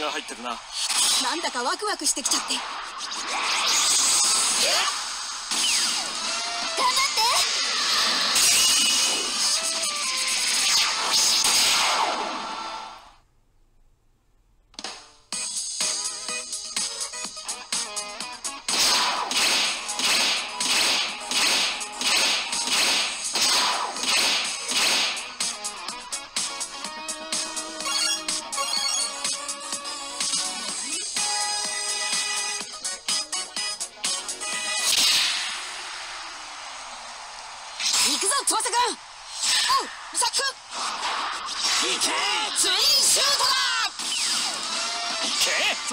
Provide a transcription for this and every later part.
が入ってるな。なんだかワクワクしてきちゃって。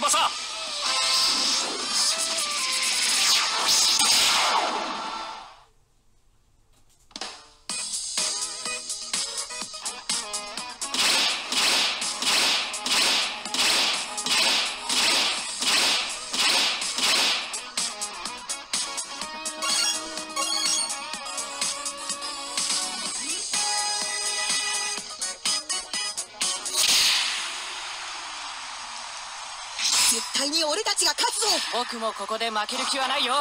翼。に俺たちが勝つぞ。僕もここで負ける気はないよ。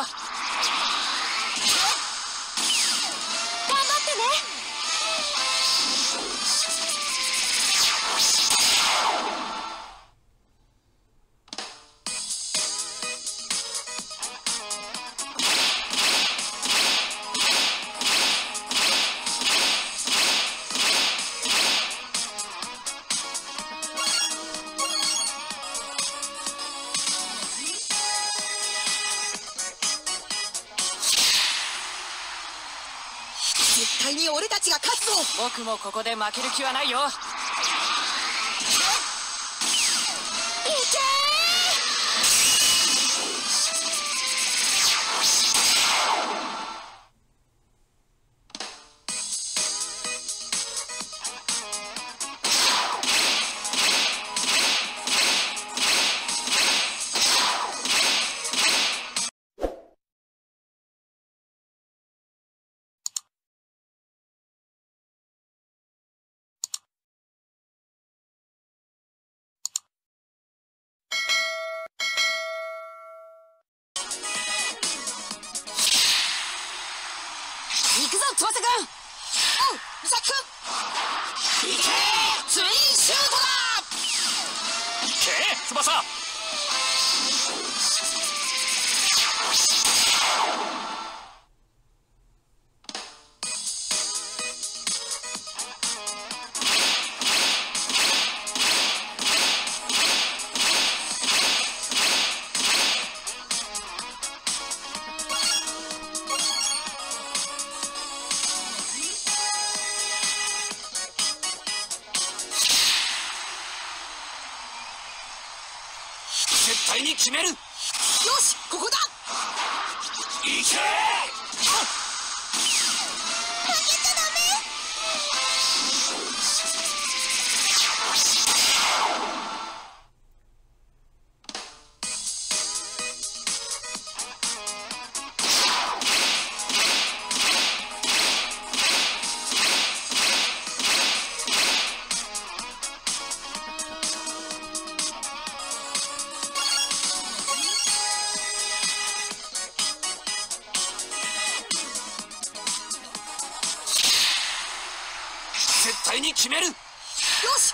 に俺たちが勝つぞ。僕もここで負ける気はないよ。翼くん！おう美咲くんいけツインシュートだいけ翼決める。よしここだ。いけ！決める。よし。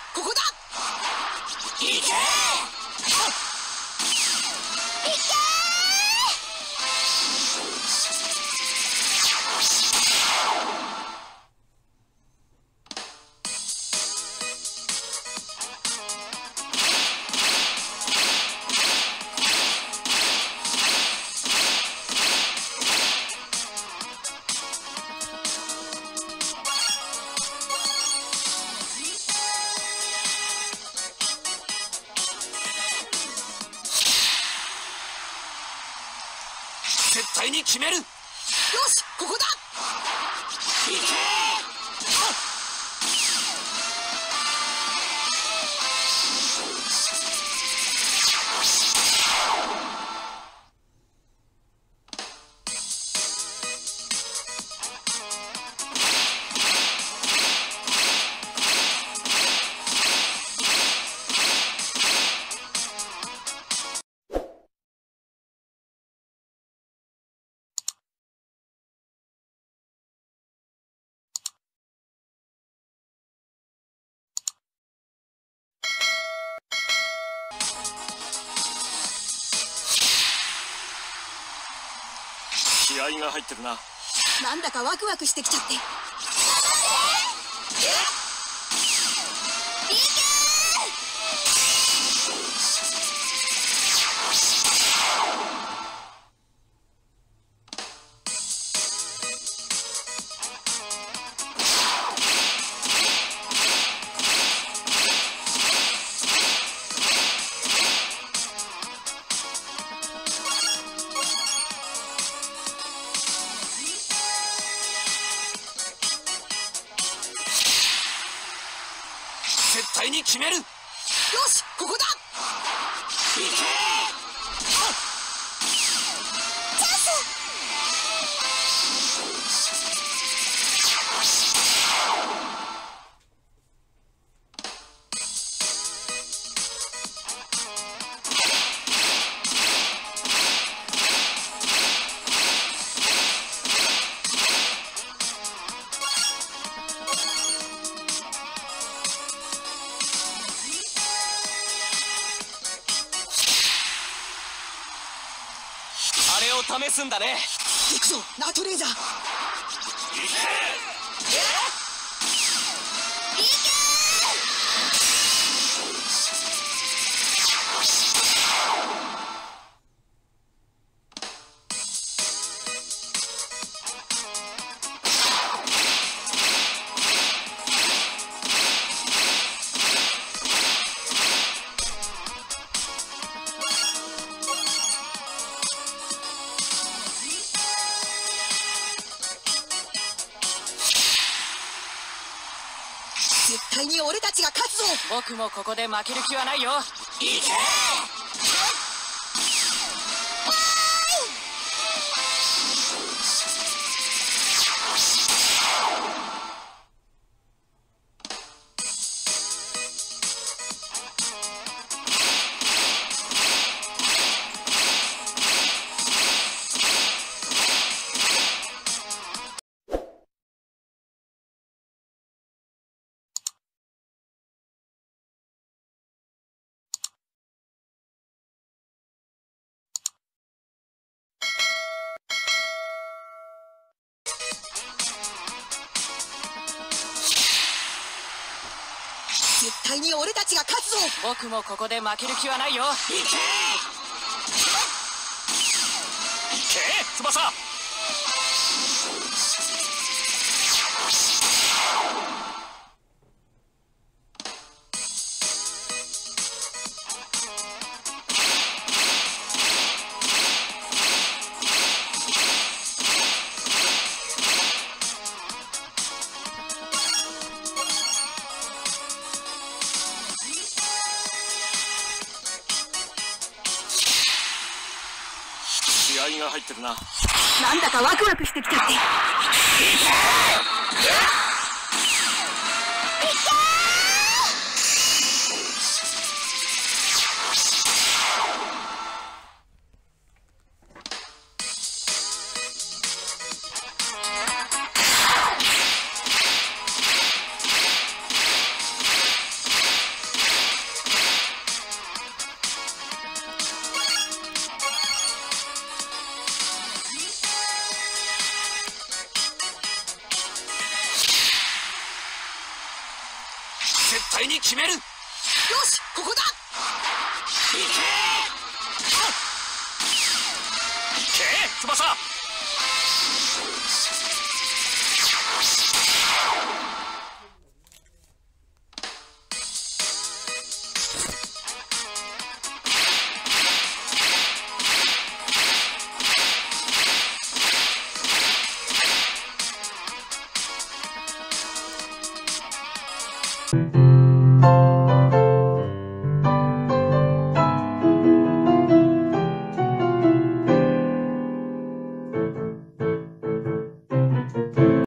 に決める。よしここだ。気合が入ってるな。なんだかワクワクしてきちゃって。しここだ。あれを試すんだね。行くぞナートレーザー。僕もここで負ける気はないよ。行け！絶対に俺たちが勝つぞ。僕もここで負ける気はないよ。いけ！いけ！翼！ってるな。なんだかワクワクしてきちゃって。翼「